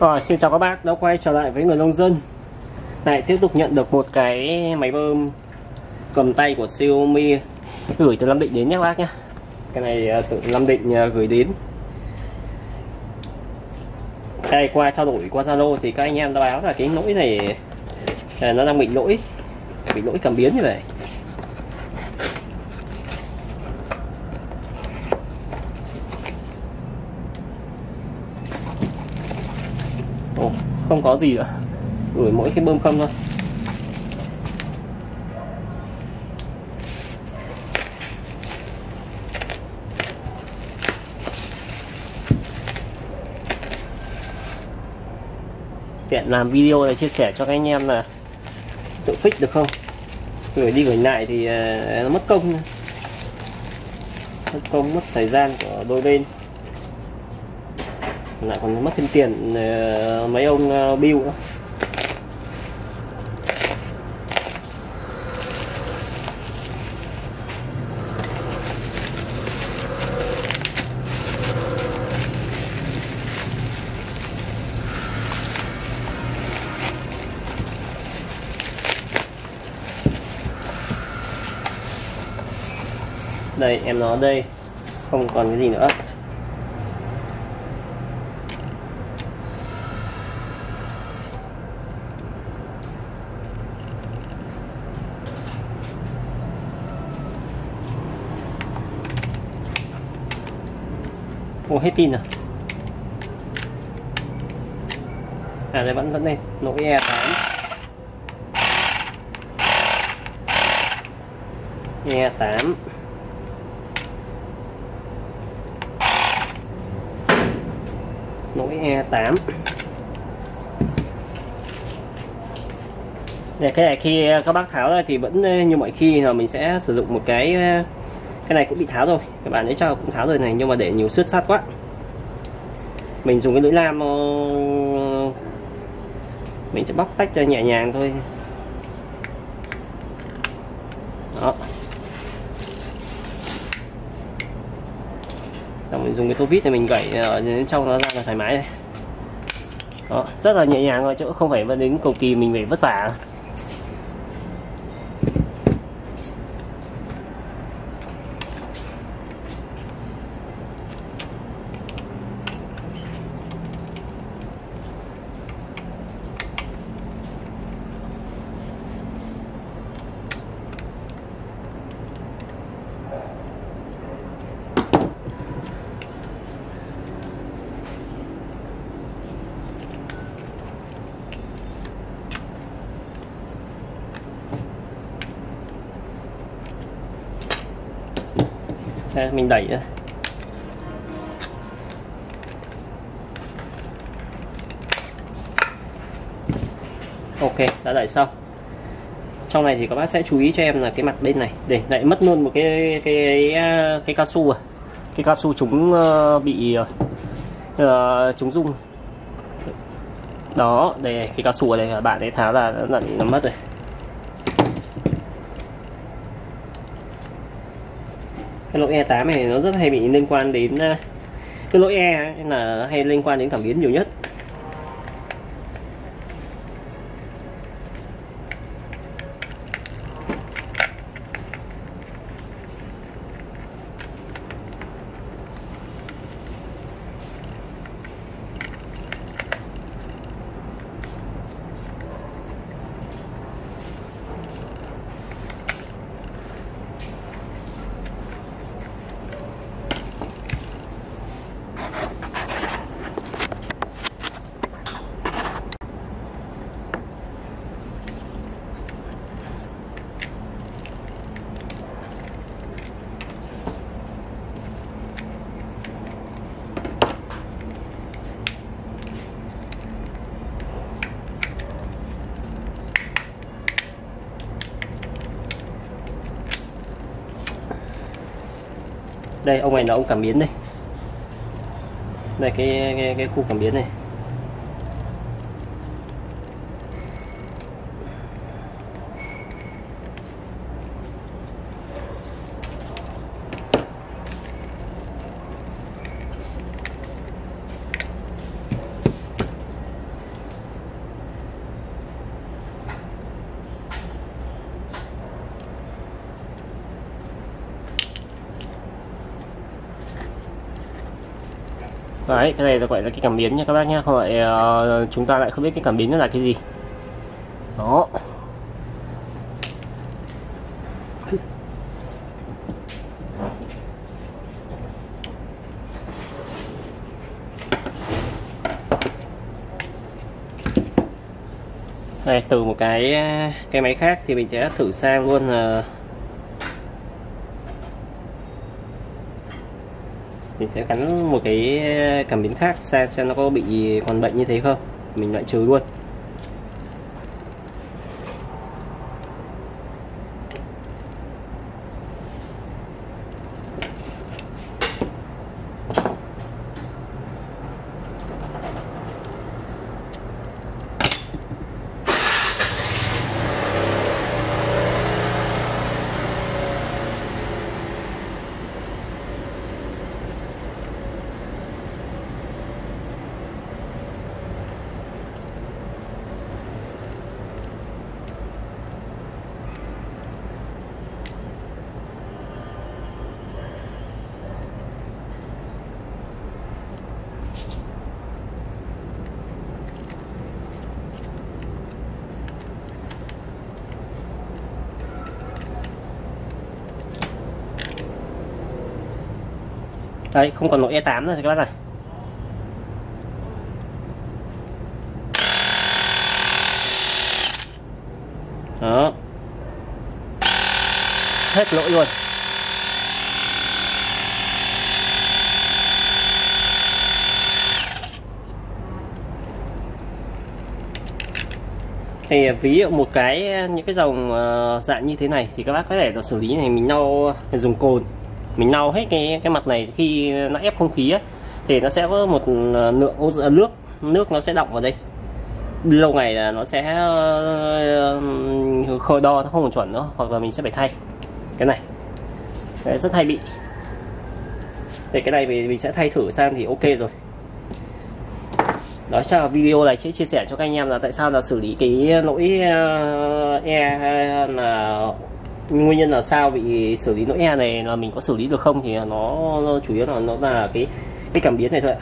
Rồi, xin chào các bác đã quay trở lại với người nông dân. Này, tiếp tục nhận được một cái máy bơm cầm tay của Xiaomi. Gửi từ Lâm Định đến nhé bác nhé. Cái này à, từ Lâm Định à, gửi đến. Đây, qua trao đổi qua Zalo thì các anh em đã báo là cái lỗi này à, nó đang bị lỗi bị lỗi cảm biến như vậy. Không có gì nữa gửi mỗi cái bơm không thôi. Tiện làm video để chia sẻ cho các anh em là tự fix được không? Gửi đi gửi lại thì à, nó mất công mất công, mất thời gian của đôi bên lại còn mất thêm tiền ờ, mấy ông ờ, bill nữa. Đây, em nó đây. Không còn cái gì nữa. Ủa, hết pin rồi. À đây vẫn vẫn đây. Nỗi E8 E8 Nỗi E8 Để cái này khi, các bác tháo ra thì vẫn ờ, như mọi khi là mình sẽ sử dụng một cái ờ, cái này cũng bị tháo rồi. Các bạn ấy cho cũng tháo rồi này, nhưng mà để nhiều xước sát quá. Mình dùng cái lưỡi lam ờ, mình sẽ bóc tách cho nhẹ nhàng thôi. Đó. Xong mình dùng cái tô vít này mình gẩy ở ờ, trong nó ra là thoải mái này. Đó, rất là nhẹ nhàng thôi, chứ không phải đến cầu kỳ mình phải vất vả. Đây, mình đẩy ra. Ok đã đẩy xong. Trong này thì các bác sẽ chú ý cho em là cái mặt bên này. Để lại mất luôn một cái cái cái, cái cao su à. Cái cao su chúng uh, bị uh, chúng rung. Đó để cái cao su ở đây bạn ấy tháo là nó, nó mất rồi. Cái lỗi E8 này nó rất hay bị liên quan đến ờ, cái lỗi E là hay liên quan đến cảm biến nhiều nhất. Đây ông này là ông cảm biến đây. Đây cái cái, cái khu cảm biến này. Đấy cái này là gọi là cái cảm biến nha các bác nhá. Không phải uh, ờ, chúng ta lại không biết cái cảm biến nó là cái gì. Đó. Đây từ một cái cái máy khác thì mình sẽ thử sang luôn là mình sẽ gắn một cái ờ, cảm biến khác, xem xem nó có bị còn bệnh như thế không. Mình loại trừ luôn. Đấy, không còn lỗi E8 nữa các bác này đó. Hết lỗi luôn. Thì ví dụ một cái, những cái dòng ờ, dạng như thế này thì các bác có thể là xử lý này, mình lau, dùng cồn mình lau hết cái cái mặt này khi nó ép không khí á, thì nó sẽ có một ờ, lượng nước nước nó sẽ đọng vào đây. Lâu ngày là nó sẽ uh, khơi đo nó không còn chuẩn nữa hoặc là mình sẽ phải thay. Cái này Đấy, rất hay bị. Thì cái này mình, mình sẽ thay thử sang thì ok rồi. Đó chắc là video này sẽ chia sẻ cho các anh em là tại sao là xử lý cái lỗi uh, e là nguyên nhân là sao bị xử lý lỗi e này là mình có xử lý được không thì nó, nó chủ yếu là nó là cái cái cảm biến này thôi ạ.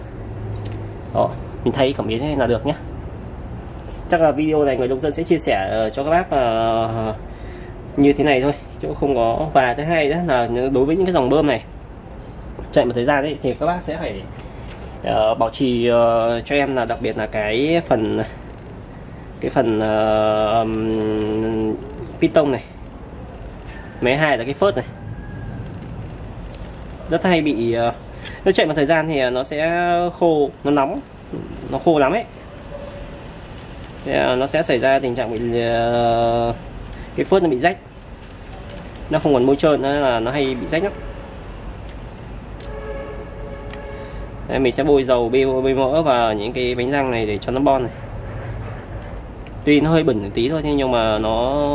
Đó mình thay cảm biến này là được nhé chắc là video này người nông dân sẽ chia sẻ ờ, cho các bác uh, như thế này thôi chứ không có và thứ hai đó là đối với những cái dòng bơm này chạy một thời gian đấy thì các bác sẽ phải uh, bảo trì uh, cho em là đặc biệt là cái phần cái phần uh, um, piston này mấy hai là cái phớt này. Rất hay bị ờ, nó chạy một thời gian thì ờ, nó sẽ khô nó nóng nó khô lắm ấy. Thì, ờ, nó sẽ xảy ra tình trạng bị cái phớt nó bị rách. Nó không còn môi trơn nữa là nó hay bị rách lắm. Đây, mình sẽ bôi dầu bê, bôi mỡ vào những cái bánh răng này để cho nó bon này. Tuy nó hơi bẩn một tí thôi nhưng mà nó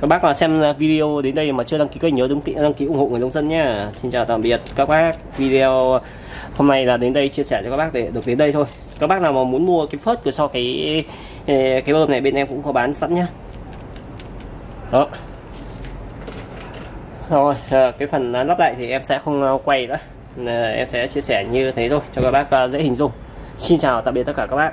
các bác nào xem video đến đây mà chưa đăng ký kênh nhớ đăng ký đăng ký ủng hộ người nông dân nhé xin chào tạm biệt các bác. Video hôm nay là đến đây chia sẻ cho các bác để được đến đây thôi. Các bác nào mà muốn mua cái phớt của sau cái ờ, cái bơm này, bên em cũng có bán sẵn nhá. Đó. Rồi ờ, cái phần lắp lại thì em sẽ không ờ, quay nữa. Em sẽ chia sẻ như thế thôi cho các bác dễ hình dung. Xin chào, tạm biệt tất cả các bác.